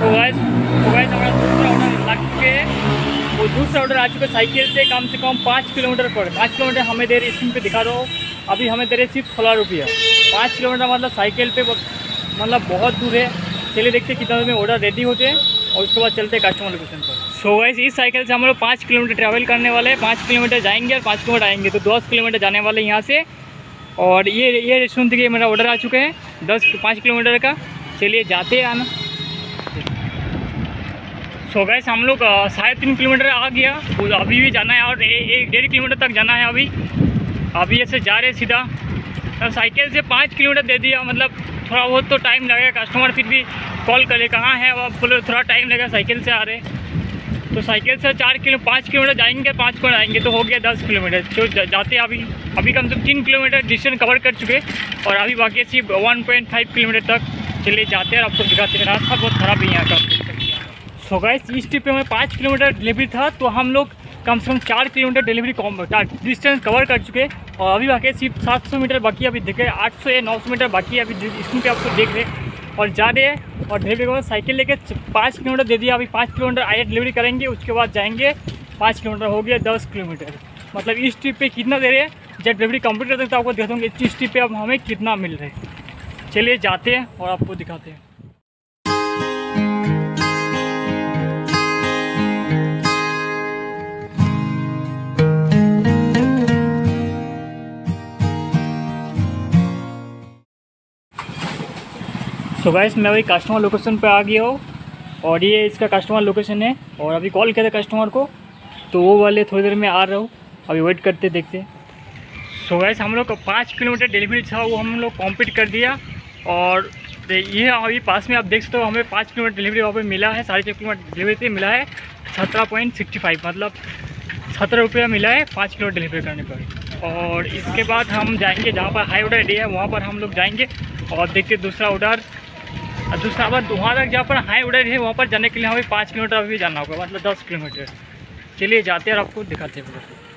हमारा दूसरा ऑर्डर लग चुके हैं। वो दूसरा ऑर्डर आ चुका है साइकिल से, कम से कम पाँच किलोमीटर पर। पाँच किलोमीटर हमें दे रहे स्क्रीन पे दिखा दो। अभी हमें दे रहे सिर्फ़ सोलह रुपया। पाँच किलोमीटर मतलब साइकिल पे मतलब बहुत दूर है। चलिए देखते कितना देर में ऑर्डर रेडी होते हैं और उसके बाद चलते हैं कस्टमर लोकेशन पर। सो गाइस इस साइकिल से हम लोग पाँच किलोमीटर ट्रैवल करने वाले हैं। पाँच किलोमीटर जाएँगे और पाँच किलोमीटर आएँगे। तो दस किलोमीटर जाने वाले यहाँ से। और ये ये रेस्टोरेंट के मेरा ऑर्डर आ चुके हैं। दस, पाँच किलोमीटर का। चलिए जाते हैं आना। सो गैस हम लोग साढ़े तीन किलोमीटर आ गया। अभी भी जाना है और एक डेढ़ किलोमीटर तक जाना है अभी। अभी ऐसे जा रहे सीधा। अब साइकिल से पाँच किलोमीटर दे दिया। मतलब थोड़ा बहुत तो टाइम लगेगा। कस्टमर फिर भी कॉल करे, कहाँ है? अब बोले, थोड़ा टाइम लगेगा साइकिल से आ रहे तो साइकिल से चार किलो, पाँच किलोमीटर जाएँगे, पाँच किलोमीटर आएँगे तो हो गया दस किलोमीटर। जो जाते अभी। अभी कम से कम तीन किलोमीटर डिस्टेंस कवर कर चुके और अभी बाकी सिर्फ़ वन पॉइंट फाइव किलोमीटर तक चले जाते हैं। और आपको दिखाते हैं, रास्ता बहुत ख़राब है यहाँ का। सो गाइस, इस ट्रिप पे हमें पाँच किलोमीटर डिलीवरी था तो हम लोग कम से कम चार किलोमीटर डिलीवरी डिस्टेंस कवर कर चुके और अभी बाकी सिर्फ़ सात सौ मीटर बाकी अभी देखे आठ सौ या नौ सौ मीटर बाकी अभी स्क्रीन पे आपको देख रहे और जा रहे और डिलीवरी के बाद साइकिल लेके पाँच किलोमीटर दे दिया। अभी पाँच किलोमीटर आए डिलीवरी करेंगे, उसके बाद जाएँगे, पाँच किलोमीटर हो गया, दस किलोमीटर। मतलब इस ट्रिप पर कितना दे रहे हैं? जब डिलीवरी कंप्लीट करते हैं तो आपको दिखा दूँगी इस ट्रिप पर अब हमें कितना मिल रहा है। चलिए जाते हैं और आपको दिखाते हैं। सो गाइस मैं अभी कस्टमर लोकेशन पे आ गया हूँ और ये इसका कस्टमर लोकेशन है और अभी कॉल किया था कस्टमर को तो वो वाले थोड़ी देर में आ रहा हूँ। अभी वेट करते देखते सो गाइस हम लोग का पाँच किलोमीटर डिलीवरी था, वो हम लोग कंप्लीट कर दिया और ये अभी पास में आप देख सकते हो, हमें पाँच किलोमीटर डिलीवरी वहाँ पर मिला है, साढ़े छः किलोमीटर डिलीवरी पे मिला है, सत्रह पॉइंट सिक्सटी फाइव मतलब सत्रह रुपया मिला है पाँच किलो डिलीवरी करने पर। और इसके बाद हम जाएँगे जहाँ पर हाई ऑर्डर रेडी है, वहाँ पर हम लोग जाएँगे और देखते दूसरा ऑर्डर और दूसरा बार वहाँ तक जहाँ पर हाई ऑर्डर है वहाँ पर जाने के लिए हमें पाँच किलोमीटर अभी जाना होगा मतलब दस किलोमीटर। चलिए जाते हैं और आपको दिखाते हैं।